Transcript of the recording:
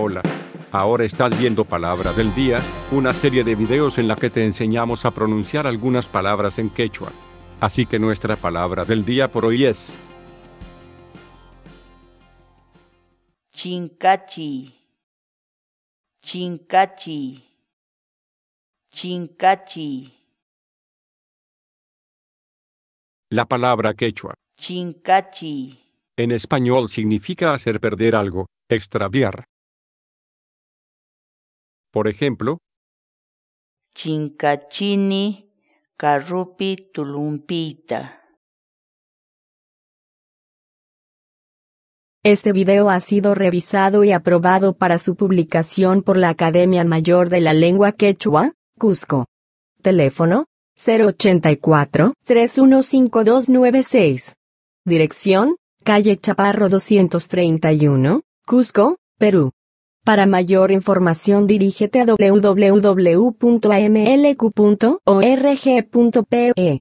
Hola. Ahora estás viendo Palabra del Día, una serie de videos en la que te enseñamos a pronunciar algunas palabras en quechua. Así que nuestra palabra del día por hoy es Chincachi. Chincachi. Chincachi. la palabra quechua. Chincachi. En español significa hacer perder algo, extraviar. Por ejemplo, Chincachini. Carrupi tulumpita. Este video ha sido revisado y aprobado para su publicación por la Academia Mayor de la Lengua Quechua, Cusco. Teléfono 084-315296. Dirección, calle Chaparro 231, Cusco, Perú. Para mayor información dirígete a www.amlq.org.pe.